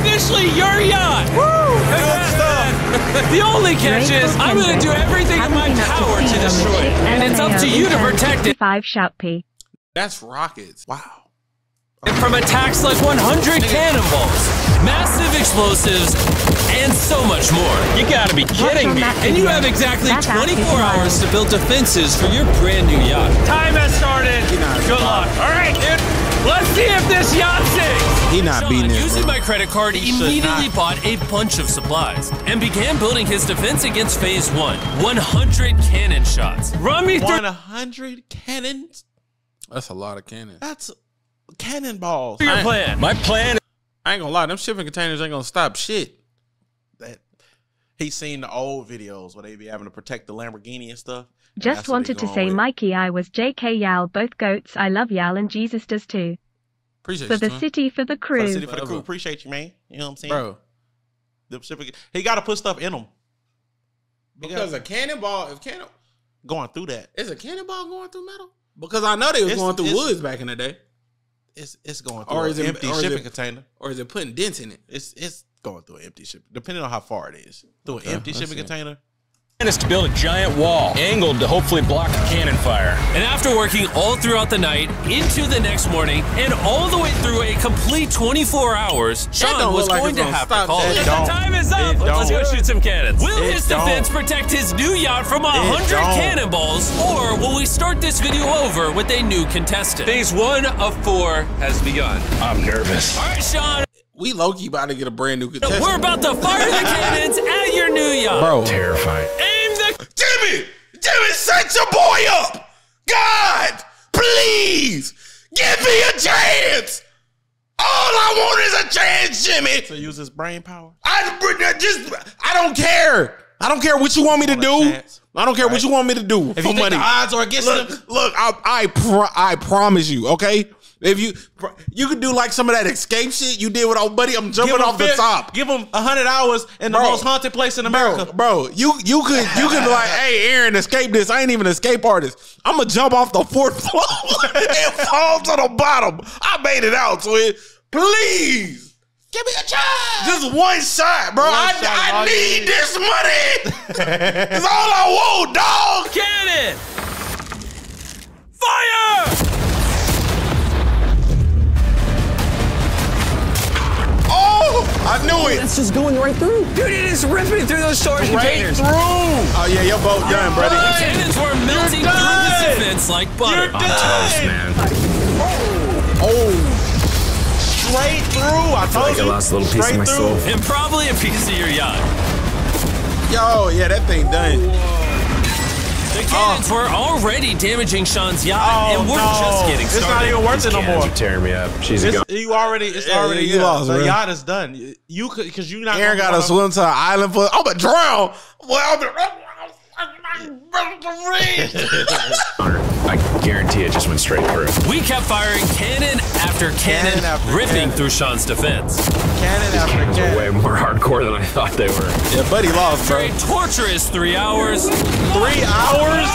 officially your yacht. Woo! the only catch is I'm going to do everything in my power to destroy it, and it's up to you to protect it. Five shout P. That's rockets. Wow. From attacks like 100 cannonballs, massive explosives, and so much more. You gotta be kidding me. And you have exactly 24 hours to build defenses for your brand new yacht. Time has started. Good luck. All right, dude. Let's see if this yacht sinks. He not Sean, beating using bro. my credit card, he immediately bought a bunch of supplies and began building his defense against Phase 1. 100 cannon shots. Run me through 100 cannons? That's a lot of cannon. That's cannonballs. your plan. My plan I ain't gonna lie, them shipping containers ain't gonna stop shit. That he's seen the old videos where they be having to protect the Lamborghini and stuff. Just That's what he wanted to say, with. Mikey, I was JK Yal, both goats. I love Yal, and Jesus does too. Appreciate For you, the twin. city, for the crew. For the crew. city, for the crew. Appreciate you, man. You know what I'm saying? bro. The shipping- he got to put stuff in them. Because a cannonball, if cannon, Going through that, is a cannonball going through metal? Because I know they was It's- going through woods back in the day. it's it's going through Or an is it- empty or is shipping it- container. Or is it putting dents in it? It's it's going through an empty shipping, depending on how far it is. Through an empty I shipping see. container. Plan is to build a giant wall, angled to hopefully block the cannon fire. And after working all throughout the night, into the next morning, and all the way through a complete 24 hours, Sean was look like going to have to call that. it. It The time is up. It Let's go don't. shoot some cannons. Will It his don't. defense protect his new yacht from a hundred cannonballs, or will we start this video over with a new contestant? Phase one of four has begun. I'm nervous. All right, Sean, We low key about to get a brand new contestant. we're about to fire the cannons at your new yacht. bro. Terrifying. Jimmy, set your boy up. God, please give me a chance. All I want is a chance, Jimmy. To use his brain power. I just, I don't care. I don't care what you want me to do. chance? I don't care what you want me to do If for you think money. the odds are against look, him- look, I, I, pro- I promise you, okay. If you, you could do like some of that escape shit you did with old buddy. I'm jumping off the top. Give him hundred hours in the Bro. most haunted place in America. Bro, bro, you you could you could be like, hey, Aaron, escape this. I ain't even an escape artist. I'm gonna jump off the fourth floor and fall to the bottom. I made it out, so it, please give me a chance. Just one shot, bro. I, shot I need need. this money. It's all I want, dog. cannon. Fire! I knew it. It's just going right through. Dude, it is ripping through those storage containers. Oh yeah, your boat done, The buddy. cannons were melting through done. his defense like butter. I'm toast, man. Oh. oh, straight through. I told like I you. lost a little piece of Straight my through. soul. And probably a piece of your yacht. Yo, yeah, that thing done. The oh. cannons were already damaging Sean's yacht, Oh, and we're no. just getting started. It's not even worth it no more. Cannons are tearing me up. She's a It's, go. you already, it's Yeah, already, you yeah, lost, the bro. yacht is done. You could, because you not. Aaron gonna got to swim to an island for. I'm gonna drown. Well, I'm Hunter, I guarantee it just went straight through. We kept firing cannon after cannon, Cannon after ripping cannon. through Sean's defense. cannon after Cannons are cannon. way more hardcore than I thought they were. Yeah, buddy lost, For bro. a torturous three hours, Three hours.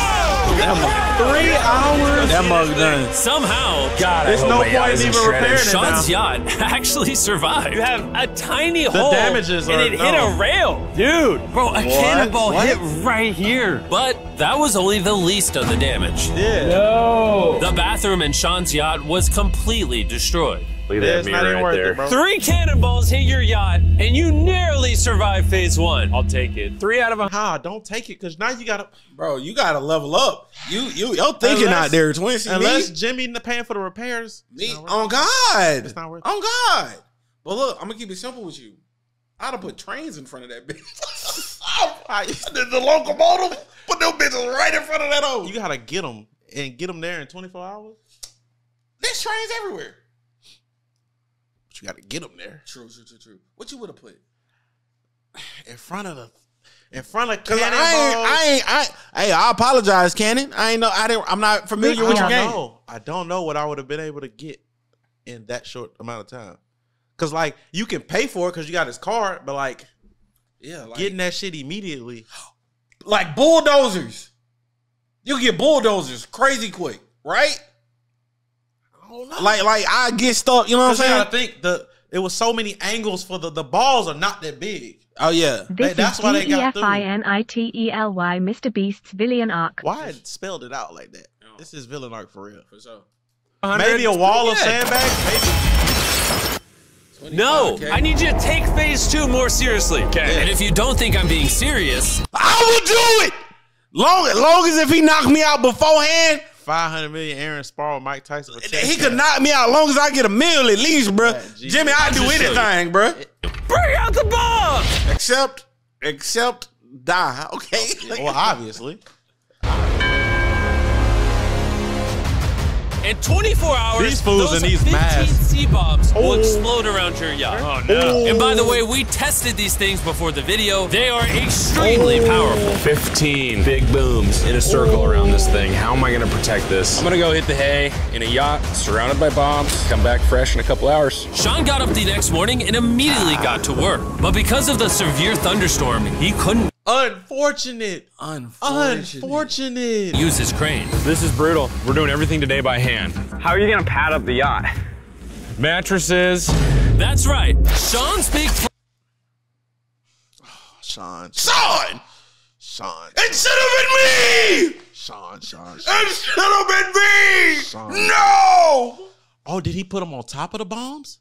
Three hours. That mug done. somehow, God, There's no point in even repairing it Sean's now. yacht actually survived. You have a tiny The hole, damages and are- it hit a rail, dude. Bro, a cannonball What? hit right here. But that was only the least of the damage. Yeah. The bathroom in Sean's yacht was completely destroyed. Look at Yeah, that mirror right worth there. it, bro. Three cannonballs hit your yacht, and you nearly survived phase one. I'll take it. Three out of a Nah, don't take it because now you gotta. Bro, you gotta level up. You you you're thinking Unless- out there, twin. See Unless me, Jimmy n- paying for the repairs. me it's not on God, It's not worth on God. But look, I'm gonna keep it simple with you. I'd have put trains in front of that bitch. I, the, the locomotive, put them bitches right in front of that hole. it. You gotta get them and get them there in 24 hours. There's trains everywhere. But you gotta get them there True, true, true, true. What you would have put? in front of the, in front of Cause I ain't, cannonballs. I ain't, I, hey, I apologize, Cannon. I ain't know, I didn't, I'm not familiar I with your game. know. I don't know what I would have been able to get in that short amount of time. Cause like you can pay for it because you got his card, but like Yeah, like, getting that shit immediately. like bulldozers. You get bulldozers crazy quick, right? I don't know. Like, like I get stuck. You know what I'm saying? gotta think the It was so many angles for the the balls are not that big. Oh yeah. This that's is why they D E got F through. I N I T E L Y, Mr. Beast's villain arc. Why it spelled it out like that? This is villain arc for real. For sure. Maybe a wall of sandbags. Maybe. No, 25K. I need you to take phase two more seriously. Okay. And if you don't think I'm being serious, I will do it. Long, long as if he knocked me out beforehand, Five hundred million. Aaron Sparrow, Mike Tyson. for he could knock me out. As long as I get a meal at least, bro. Jesus. Jimmy, I'd do just show you. anything, bro. bring out the bomb. Except, except die. Okay. Well, obviously. In 24 hours, These fools those in these 15 masks. sea bombs will oh. explode around your yacht. Oh no. Oh. And by the way, we tested these things before the video. They are extremely oh. powerful. 15 big booms in a circle around this thing. How am I gonna protect this? I'm gonna go hit the hay in a yacht surrounded by bombs, come back fresh in a couple hours. Sean got up the next morning and immediately got to work. But because of the severe thunderstorm, he couldn't Unfortunate. Unfortunate. Unfortunate. use his crane. This is brutal. We're doing everything today by hand. How are you gonna pad up the yacht? Mattresses. That's right. Sean's big Sean. Sean, Sean. it should have been me. Sean. Sean. Sean. It should have been me. Sean. No. Oh, did he put them on top of the bombs?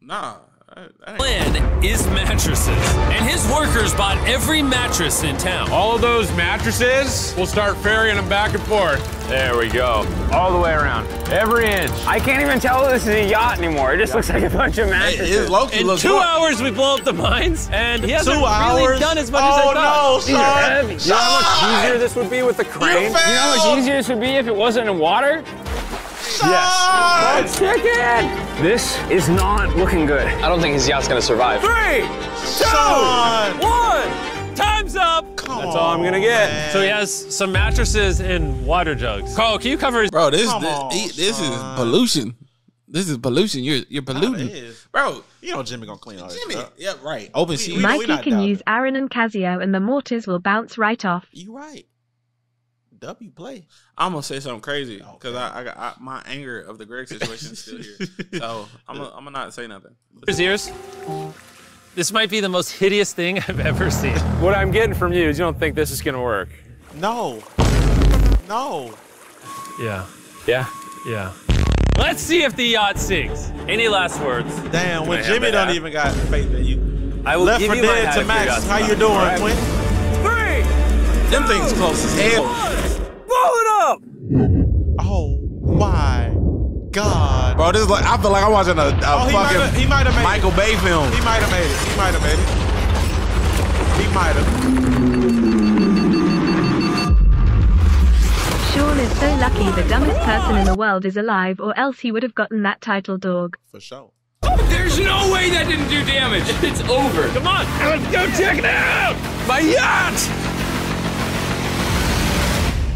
Nah. That- that plan is mattresses. And his workers bought every mattress in town. All of those mattresses, we'll start ferrying them back and forth. There we go. All the way around. Every inch. I can't even tell this is a yacht anymore. It just looks like a bunch of mattresses. is Loki. In looks two like- hours, we blow up the mines, and he hasn't Two really hours. done as much oh, as I thought. no, These are Sean. heavy. You know how much easier this would be with the crane? You know how much easier this would be if it wasn't in water? Yes, Sean. Chicken! This is not looking good. I don't think his yacht's gonna survive. Three, Sean. one, time's up. That's all I'm gonna get. So he has some mattresses and water jugs. Carl, can you cover his? Bro, this Come this, on, he- this is pollution. This is pollution. You're you're polluting, It is. bro. You know Jimmy gonna clean all this Jimmy. up. Yeah, right. Open sea. we- Mikey not can use it. Aaron and Casio and the mortars will bounce right off. You right. W play. I'm gonna say something crazy oh, because I, I got I, my anger of the Greg situation is still here. So I'm gonna I'm gonna not say nothing. His ears. This might be the most hideous thing I've ever seen. What I'm getting from you is you don't think this is gonna work. No. No. Yeah, Yeah. yeah. Let's see if the yacht sinks. Any last words? Damn, when I Jimmy don't app? even got faith in you. I will Left give for you my dead hat to Max. How you doing, All right. Quinn? Three. Them things close as hell. Blow it up. Oh my God. Bro, this is like I feel like I'm watching a, a Oh, he might have fucking he might have made Michael it. Bay film. He might have made it. He might have made it. He might have. Sean is so lucky the dumbest person in the world is alive or else he would have gotten that title dog. For sure. There's no way that didn't do damage. It's over. Come on. Let's go check it out. My yacht.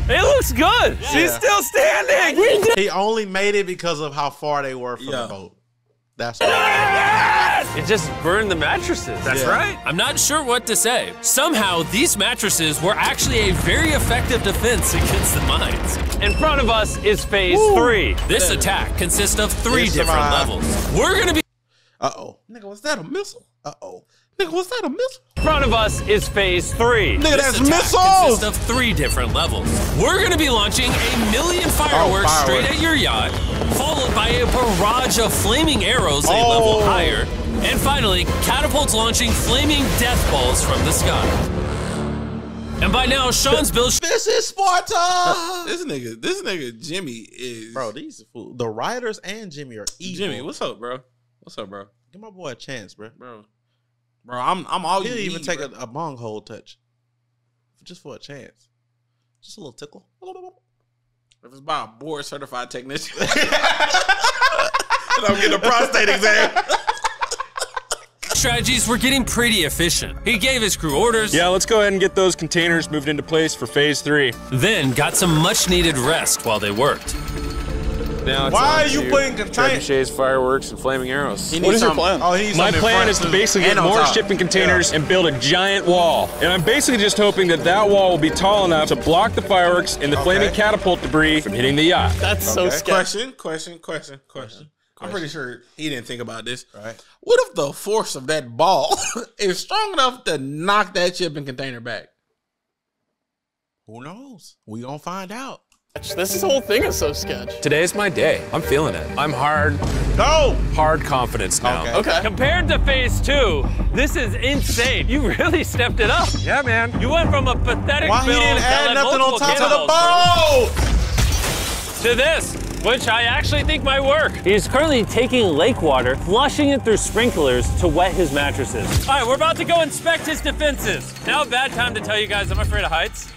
It looks good. She's still standing. He only made it because of how far they were from Yeah. the boat. That's why. It just burned the mattresses. That's Yeah. right. I'm not sure what to say. Somehow, these mattresses were actually a very effective defense against the mines. In front of us is phase three. This attack consists of three It's different survive. levels. We're gonna be Uh oh. Nigga, was that a missile? Uh oh. Nigga, was that a missile? in front of us is phase three. Nigga, This that's attack missiles! consists of three different levels. We're gonna be launching a million oh, fireworks fireworks. straight at your yacht, followed by a barrage of flaming arrows a level Oh. higher, and finally, catapults launching flaming death balls from the sky. And by now, Sean's built This is Sparta. This nigga, this nigga Jimmy is Bro, these are fool. The writers and Jimmy are evil. Jimmy, what's up, bro? What's up, bro? Give my boy a chance, bro. Bro, bro, I'm I'm all He'll you even need, take bro. a, a bong hole touch. Just for a chance. Just a little tickle. If it's by a board certified technician, and I'm getting a prostate exam. strategies were getting pretty efficient. He gave his crew orders, Yeah, let's go ahead and get those containers moved into place for phase three. then got some much needed rest while they worked. Now it's Why are you to putting contain- trebuchets, fireworks, and flaming arrows. He needs some- Oh, he needs My plan is to basically get more top. shipping containers and build a giant wall. And I'm basically just hoping that that wall will be tall enough to block the fireworks and the flaming catapult debris from hitting the yacht. That's so Okay. Question, question, question, question. I'm pretty sure he didn't think about this. Right. What if the force of that ball is strong enough to knock that shipping container back? Who knows? We gonna find out. This whole thing is so sketch. Today's my day. I'm feeling it. I'm hard, No! hard confidence now. Okay. Okay. Compared to phase two, this is insane. You really stepped it up. Yeah, man. You went from a pathetic Why he build didn't that add nothing on multiple top of the cannonballs boat? through to this, which I actually think might work. He's currently taking lake water, flushing it through sprinklers to wet his mattresses. All right, we're about to go inspect his defenses. Now a bad time to tell you guys I'm afraid of heights.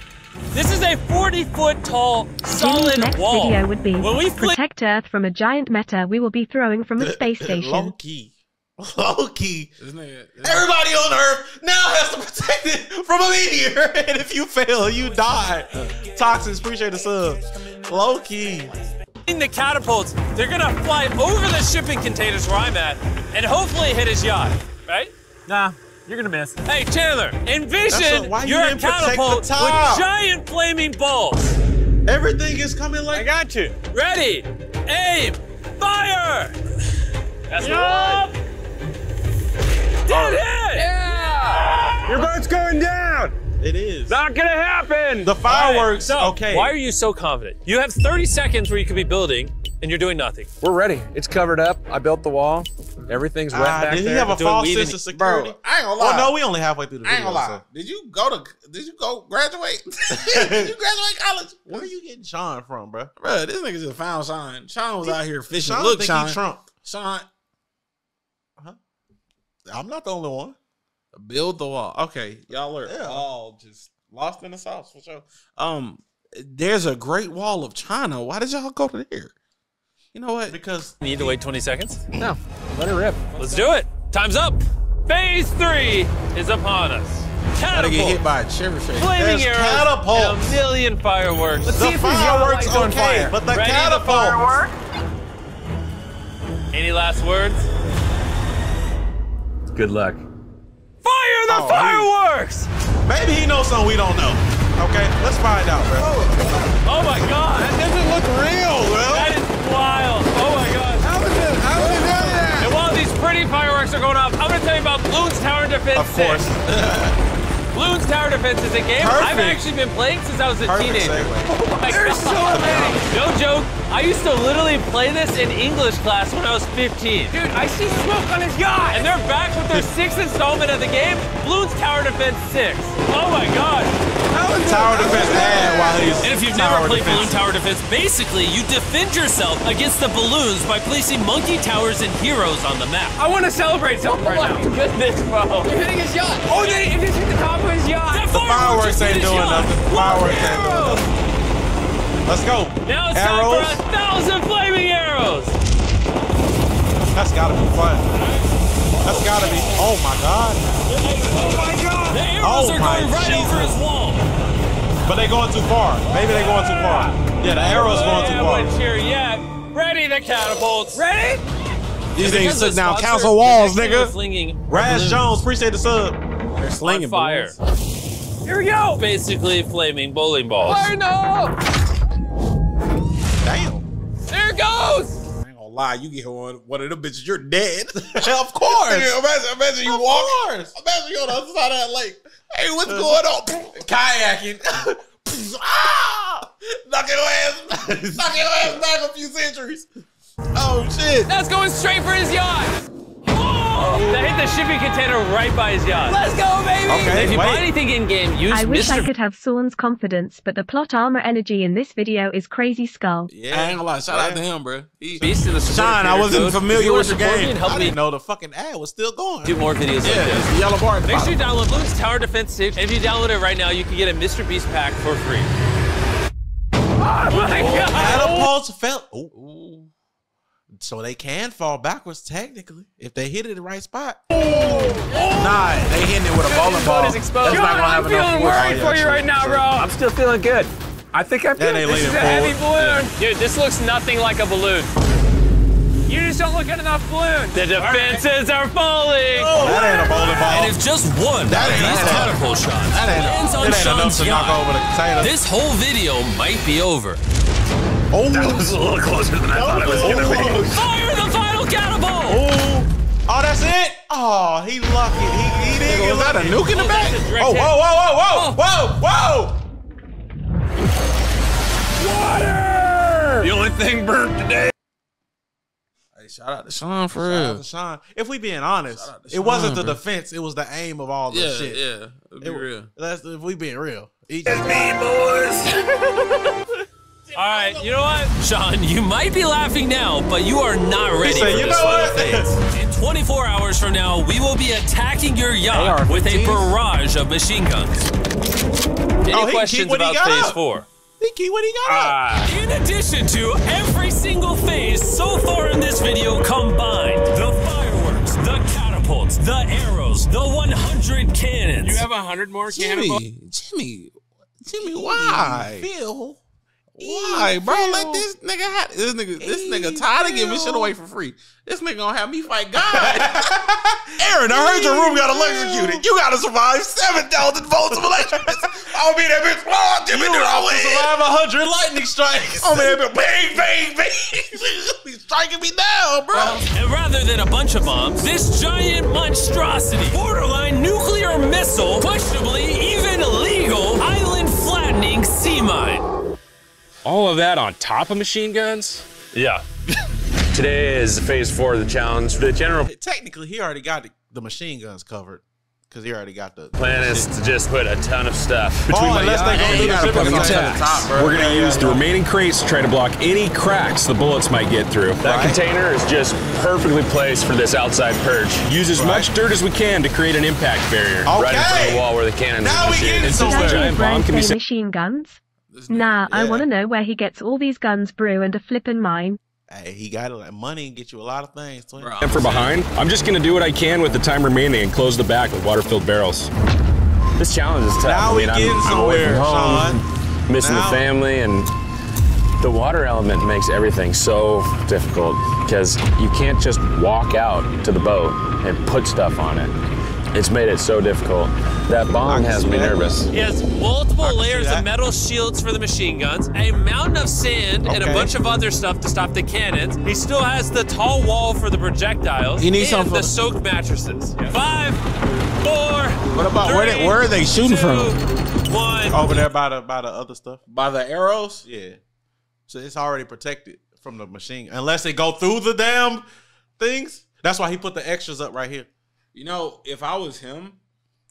This is a 40 foot tall, Jimmy's solid next wall. video would be When we protect Earth from a giant meta we will be throwing from a space Low station. key. Low key. Nigga, Everybody on Earth now has to protect it from a meteor. And if you fail, you die. Toxins, appreciate the sub. Low key. the catapults, they're gonna fly over the shipping containers where I'm at and hopefully hit his yacht, right? Nah, you're gonna miss. Hey, Chandler, That's envision a- why you you're a didn't catapult with giant flaming balls. Everything is coming like I got you. Ready, aim, fire! That's yup. Dead hit! Yeah! Your boat's going down. it is. Not gonna happen! The fireworks, All right, so, okay. Why are you so confident? You have 30 seconds where you could be building and you're doing nothing. We're ready. It's covered up. I built the wall. Everything's wet Ah, back did he there. have a doing false sense of security? bro, I ain't gonna lie. Oh no, we only halfway through the Video, I ain't gonna lie. Did you go to? Did you go graduate? did you graduate college? Where are you getting Sean from, bro? Bro, this nigga just found Sean. Sean was out here fishing. Sean Look, think Sean. he Trump. Sean, I'm not the only one. build the wall. Okay, y'all are Yeah. all just lost in the sauce for sure. Um, there's a Great Wall of China. Why did y'all go to there? You know what? Because Need to wait 20 seconds? No, let it rip. Let's do it. Time's up. Phase three is upon us. Gotta get hit Catapult, by a cherry shake. flaming There's arrows, catapults. and a million fireworks. the fireworks on okay, but the Ready the catapult. Any last words? Good luck. Fire the Oh, he- fireworks! Maybe he knows something we don't know. Okay, let's find out, bro. Oh my god! That doesn't look real, bro. That is wild! Oh my god! How is it? How is it doing that? And while these pretty fireworks are going off, I'm gonna tell you about Bloons Tower Defense Of course. 6. Bloons Tower Defense is a game I've Perfect. actually been playing since I was a Perfect teenager. segue. Oh my God. No joke. I used to literally play this in English class when I was 15. Dude, I see smoke on his yacht. And they're back with their sixth installment of the game, Bloons Tower Defense 6. Oh my god. Tower defense ad while he's And if you've never played defense. Bloons Tower Defense, basically you defend yourself against the balloons by placing monkey towers and heroes on the map. I want to celebrate something right now. Oh my goodness, bro. You're hitting his yacht. Oh, they, it just hit the top of his yacht. The fireworks ain't doing nothing. Fireworks ain't doing nothing. Let's go. Now it's Arrows. time for a thousand flaming arrows. That's gotta be fun. That's gotta be. Oh my god. Oh my god. The arrows Oh are going right over his wall. But they going too far. Maybe they going too far. Yeah, the arrow's going too Yeah, far. wouldn't cheer yet. Ready the catapults. Ready? These things niggas took the down sponsor- council walls, the next thing nigga. was Slinging Raz Jones, appreciate the sub. They're slinging fire. balloons. Here we go. Basically flaming bowling balls. Fire no! Damn. There it goes. I lie, you get on one of them bitches, you're dead. of course. Nigga, imagine, imagine you Of walk. course. Imagine you on the other side of that lake. Hey, what's going on? Kayaking. ah! Knock your ass. Knock your ass back a few centuries. Oh shit. That's going straight for his yacht. Oh! That hit the shipping container right by his yacht. Let's go, baby. Okay, if you wait. buy anything in game, use I wish I could have Sean's confidence, but the plot armor energy in this video is crazy skull. I ain't gonna lie. Shout out to him, bro. He, Beast in the support Sean, I wasn't code. familiar If you wanna with the game. help I me didn't know the fucking ad was still going. do more videos yeah, like this. yellow bar. Make sure you download Bloons Tower Defense 6. If you download it right now, you can get a Mr. Beast pack for free. Oh, oh my oh, god! Catapults fell. Oh. Ooh. So they can fall backwards technically if they hit it in the right spot. Nah, they hitting it with a bowling ball. is exposed. That's not gonna have I'm enough feeling force. worried Oh, for you right now, bro. I'm still feeling good. I think I'm Then good. they This is it a heavy forward. balloon. Dude, this looks nothing like a balloon. You just don't look at enough balloons. The defenses are falling. That ain't a bowling ball. And if just one That of ain't these enough. catapult shots That ain't lands enough. on It ain't enough Sean's to knock over the container. this whole video might be over. Oh, That was a little closer than I thought it was gonna be. Oh. Fire the fireworks! catapult! Oh, oh, that's it. Oh, he lucky. He, he didn't get Was that a nuke in the Oh, back? that's a direct Oh, hit. whoa, whoa, whoa, whoa, oh. whoa, whoa! The only thing burnt today. Hey, shout out to Sean for Shout out real. to Sean. If we being honest, Shout it wasn't the bro. defense. It was the aim of all the Yeah, shit. yeah. Be It- real. That's if we being real. He That's me, boys. All right, you know what? Sean, you might be laughing now, but you are not ready said, for "You this know final what?" phase. In 24 hours from now, we will be attacking your yacht AR-15s? with a barrage of machine guns. Any Oh, he- he- questions about phase up? four? He key what he got up. Ah, In addition to every single phase so far in this video combined, the fireworks, the catapults, the arrows, the 100 cannons. you have a hundred more cannonballs. Jimmy, Jimmy, Jimmy, why? Phil. Why, bro? Let this nigga have this nigga. This nigga tired of giving shit away for free. This nigga gonna have me fight God. Aaron, I heard your room got electrocuted. You gotta survive 7,000 volts of electricity. I'll be that bitch. Oh, Jimmy, You do have I to win? survive 100 lightning strikes. I'm in that bitch. Bang, bang, bang. He's striking me down, bro. And rather than a bunch of bombs, this giant monstrosity, borderline nuclear missile, questionably even illegal, island flattening sea mine. All of that on top of machine guns. Yeah. Today is phase four of the challenge. The general Technically, he already got the, the machine guns covered because he already got the. plan is to just put a ton of stuff Oh, between my unless yacht they go and through the the shipping shipping containers. containers. We're gonna use the remaining crates to try to block any cracks the bullets might get through. That container is just perfectly placed for this outside perch. Use as much dirt as we can to create an impact barrier right in front of the wall where the cannons Now are we machine. getting And since the somewhere. Giant bomb can be machine guns? This Nah, nigga- I want to know where he gets all these guns, brew, and a flippin' mine. Hey, he got it. Like money and get you a lot of things. Twin. Bro, for behind, I'm just gonna do what I can with the time remaining and close the back with water-filled barrels. This challenge is tough. Now I we mean, I'm- getting somewhere, home, Sean. missing Now- the family, and the water element makes everything so difficult because you can't just walk out to the boat and put stuff on it. It's made it so difficult. That bomb has me nervous. He has multiple layers of metal shields for the machine guns, a mountain of sand, and a bunch of other stuff to stop the cannons. He still has the tall wall for the projectiles. You need and some for- the soaked mattresses. Five, four. What about- where they- three, where are they shooting from? One. Over there by the by the other stuff. by the arrows. Yeah. So it's already protected from the machine. Unless they go through the damn things. That's why he put the extras up right here. You know, if I was him,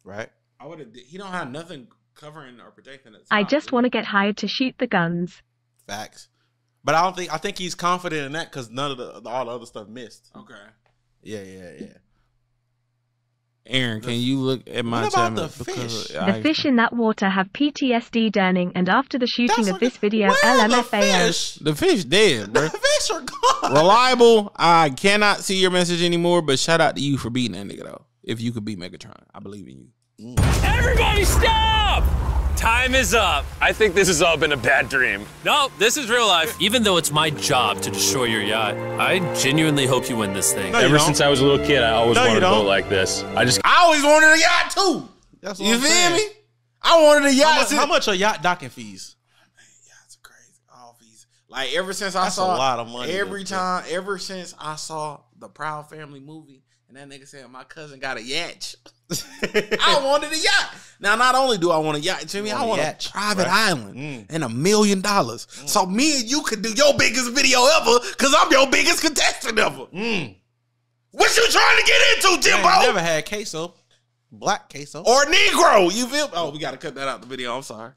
Right? I would have. He don't have nothing covering or protecting it. I just want to get hired to shoot the guns. Facts. But I don't think I think he's confident in that because none of the all the other stuff missed. Okay. Yeah, yeah, yeah. Aaron, can you look at my What about channel? the fish? I- The fish in that water have PTSD Durning, and after the shooting That's of this the- video, Where the LMFAO. fish? The fish dead, bro. The fish are gone. Reliable. I cannot see your message anymore, but shout out to you for beating that nigga though. If you could beat Megatron, I believe in you. Everybody stop! Time is up. I think this has all been a bad dream. No, this is real life. Even though it's my job to destroy your yacht, I genuinely hope you win this thing. No, Ever don't. since I was a little kid, I always No, wanted a don't. boat like this. I just I always wanted a yacht too. That's what You I'm feel saying. me? I wanted a yacht. How much, since- how much are yacht docking fees? That's crazy. All fees. Like ever since I That's a lot of money, Every time, ever since I saw the Proud Family movie, and that nigga said my cousin got a yacht. I wanted a yacht. Now, not only do I want a yacht, Jimmy, You I want a want a private right. island Mm. and a million dollars. So me and you could do your biggest video ever, cause I'm your biggest contestant ever. Mm. What you trying to get into, Jimbo? you never had queso. Black queso. or Negro? You feel? Oh, we gotta cut that out the video. I'm sorry.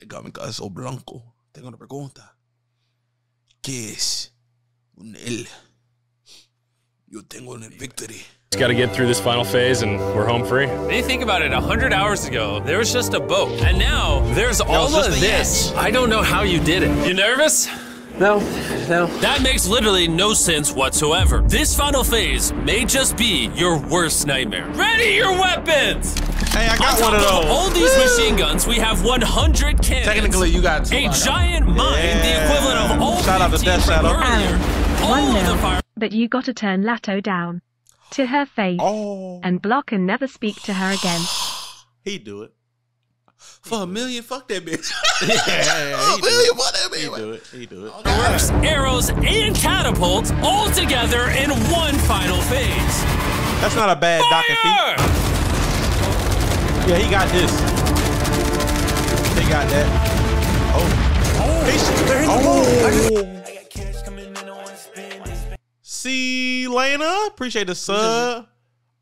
Dígame, caso blanco. Tengo una pregunta. ¿Qué es un L? Yo tengo una victory. got to get through this final phase, and we're home free. When you think about it, 100 hours ago, there was just a boat. And now, there's all just of a this. I don't know how you did it. You nervous? No, no. That makes literally no sense whatsoever. This final phase may just be your worst nightmare. Ready your weapons! Hey, I got top one of of those. all these machine guns, we have 100 cannons. Technically, you got two. a I got- giant mine, the equivalent of all Shout out to 15 Death from Shadow. earlier. All One of the nil. fire But you gotta turn Lato down. To her face. Oh, And block and never speak to her again. he do it. For a million, fuck that bitch. Yeah, a he do million, fuck that bitch. He do it. He do it. Fireworks, arrows, and catapults all together in one final phase. That's not a bad docking feat. Fire! Yeah, he got this. He got that. Oh. oh. He should- They're in the oh. See, Lena, appreciate the sub.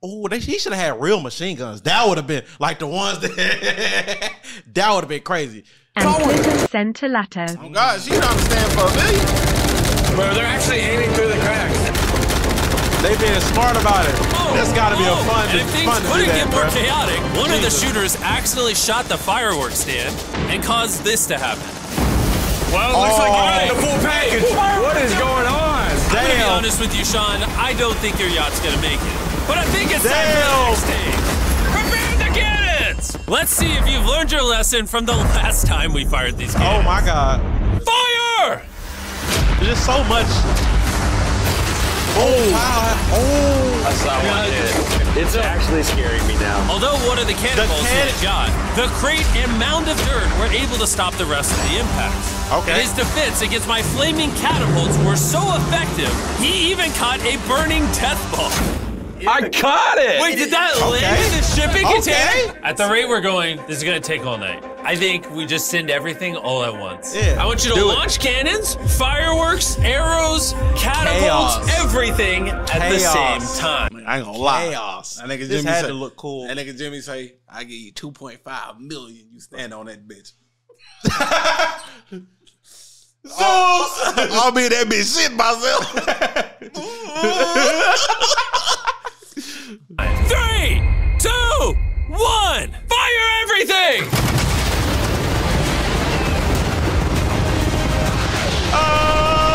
Oh, they, he should have had real machine guns. That would have been like the ones that that would have been crazy. And Clinton sent to Lato. Oh God, she don't understand for a million. Bro, they're actually aiming through the cracks. They being smart about it. Oh, this got to be a oh, fun. And if things fun to do couldn't that, get more bro. chaotic, one of the shooters accidentally shot the fireworks stand and caused this to happen. Well, it looks like oh. you're getting the full package. What is going on? I'm gonna be honest with you, Sean. I don't think your yacht's gonna make it. But I think it's time for the Damn. next stage. Prepare the cannons! Let's see if you've learned your lesson from the last time we fired these Oh my God! Fire! There's just so much. Oh, oh! I saw one hit. It's actually scaring me now. Although one of the cannonballs can- hit his yacht, the crate and mound of dirt were able to stop the rest of the impacts. Okay. And his defense against my flaming catapults were so effective, he even caught a burning death ball. I caught it. Wait, did that land in the shipping Okay. container? At the rate we're going, this is gonna take all night. I think we just send everything all at once. Yeah, I want you to do it. launch cannons, fireworks, arrows, catapults, Chaos. everything at the same time. I ain't gonna lie. Chaos. That nigga This Jimmy had say, to look cool. That nigga Jimmy say, I give you 2.5 million. You stand on that bitch. Zeus. I'll be that bitch shit myself. Three, two, one, fire everything!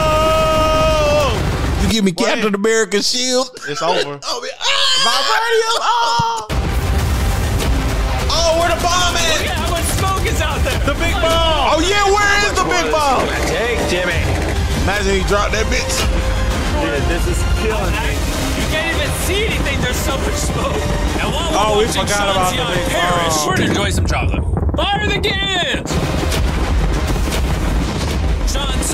Oh! you give me Captain America's shield. It's over. Oh, man. ah, vibranium. Oh. oh, where the bomb Look at? at how much smoke is out there! The big bomb. Oh yeah, where is the big bomb? Take Jimmy. Imagine he dropped that bitch. Dude, this is killing me. You can't even see anything, there's so much smoke. And while we're Oh, we watching forgot about Sean's the yacht big perish, bomb. we're gonna enjoy some chocolate. Fire the cannons!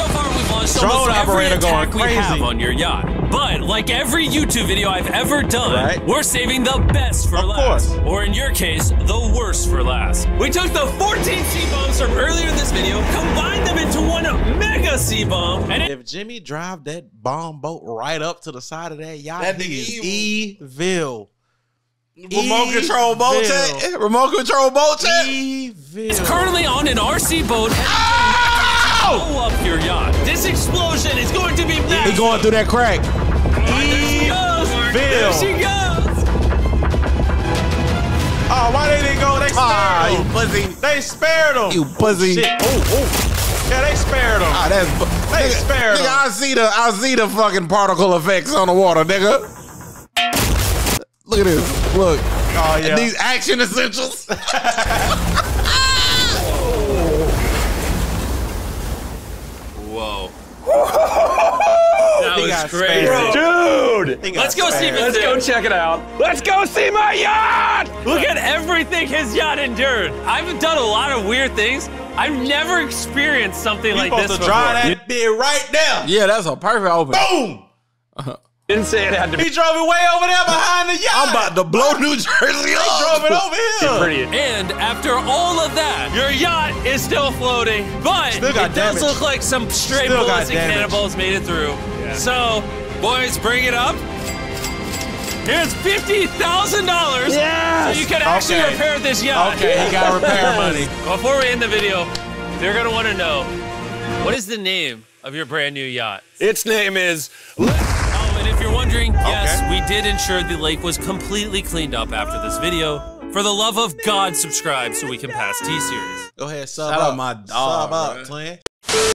Sean, so far we've launched Drone almost every attack going we have crazy. on your yacht. But like every YouTube video I've ever done, Right. we're saving the best for Of last. course. Or in your case, the worst for last. We took the 14 sea bombs from earlier in this video, combined them into one mega sea bomb, and If Jimmy drive that bomb boat right up to the side of that yacht, That he nigga is evil. Remote control boat Remote control boat check. Evil. It's currently on an RC boat heading to blow up your yacht. This explosion is going to be massive. He going through that crack. There she goes. There she goes. Oh, why they didn't go? They spared Ah, you him. pussy. They spared him. You pussy. Shit. Oh, oh. Yeah, they spared him. Ah, that's They nigga, spared nigga, him. I see the I see the fucking particle effects on the water, nigga. Look at this. Look. Oh yeah. These action essentials. Whoa. That He was crazy. spared. Dude. He Let's go see spared. Let's go check it out. Let's go see my yacht. Look at everything his yacht endured. I've done a lot of weird things. I've never experienced something You like supposed this to before. dry that bit right now. yeah, that's a perfect open. Boom. Uh-huh. Didn't say it had to be He drove it way over there behind the yacht. I'm about to blow New Jersey up. He drove it over here. pretty. And after all of that, your yacht is still floating, but Still got it does damage. look like some stray Still got bullets and damage. cannonballs made it through. So, boys, bring it up. Here's fifty thousand dollars. Yes. So you can actually Okay. repair this yacht. Okay, he got repair money. Before we end the video, they're gonna want to know what is the name of your brand new yacht. Its name is. Wondering, yes, we did ensure the lake was completely cleaned up after this video. For the love of God, subscribe so we can pass T-Series. Go ahead, sub Shout up. out my dog, Sub up, bruh. twin.